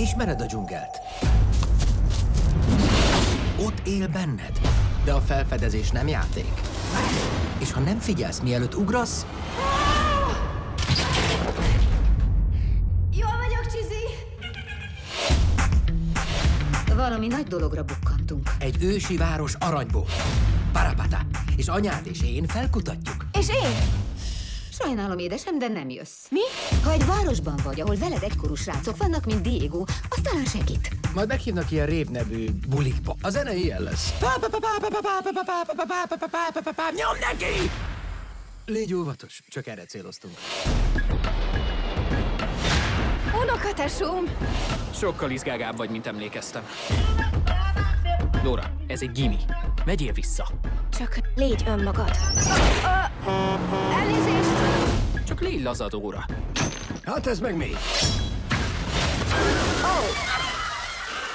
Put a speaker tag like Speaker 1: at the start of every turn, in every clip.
Speaker 1: Ismered a dzsungelt? Ott él benned, de a felfedezés nem játék. És ha nem figyelsz, mielőtt ugrasz,
Speaker 2: Jól vagyok, Csizi?
Speaker 3: Valami nagy dologra bukkantunk.
Speaker 1: egy ősi város aranyból. Parapata. És anyád és én felkutatjuk.
Speaker 2: És én?
Speaker 3: Sajnálom, édesem, de nem jössz.
Speaker 2: Mi?
Speaker 3: Ha egy városban vagy, ahol veled egykorú srácok vannak, mint Diego, az talán segít.
Speaker 1: Majd meghívnak ilyen répnevű bulikba. A zene ilyen lesz. Nyom neki! Légy óvatos, csak erre céloztunk.
Speaker 2: Unokatesóm!
Speaker 4: Sokkal izgágább vagy, mint emlékeztem. Dóra, ez egy gimi. Megyél vissza.
Speaker 2: Csak légy önmagad. Ö, elnézést!
Speaker 4: Csak légy laza, Dóra.
Speaker 1: Hát ez meg mi?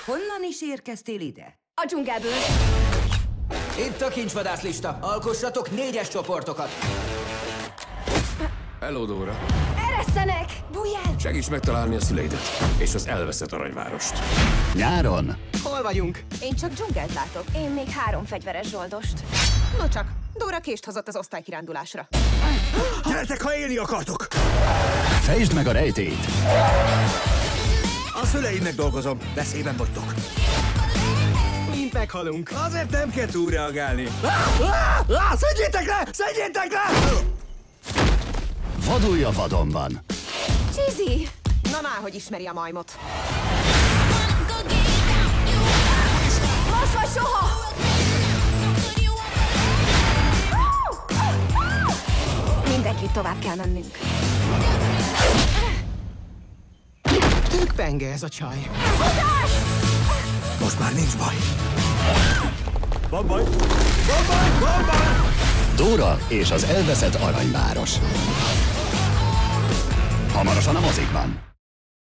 Speaker 5: Honnan is érkeztél ide?
Speaker 2: A dzsungelből.
Speaker 1: Itt a kincsvadászlista. Alkossatok négyes csoportokat.
Speaker 6: Hello, Dóra.
Speaker 2: Eresszenek! Bújj el!
Speaker 6: Segíts megtalálni a szüleidet és az elveszett aranyvárost.
Speaker 7: Nyáron
Speaker 1: Hol vagyunk?
Speaker 8: Én csak dzsungelt látok.
Speaker 2: Én még három fegyveres zsoldost.
Speaker 8: No csak, Dóra kést hozott az osztálykirándulásra.
Speaker 9: Gyertek, ha élni akartok!
Speaker 7: fejtsd meg a rejtélyt.
Speaker 9: A szüleimnek dolgozom, veszélyben vagytok.
Speaker 1: Mint meghalunk.
Speaker 9: Azért nem kell túlreagálni. Szedjétek le! Szedjétek le!
Speaker 7: Vadulj a vadonban.
Speaker 2: Csizi!
Speaker 8: Na már, hogy ismeri a majmot.
Speaker 2: Most vagy soha! Mindenki tovább kell mennünk.
Speaker 1: Tök penge ez a csaj.
Speaker 9: Most már nincs baj. Van baj? Van baj? Van baj?
Speaker 7: Dóra és az elveszett aranyváros. Hamarosan a mozikban.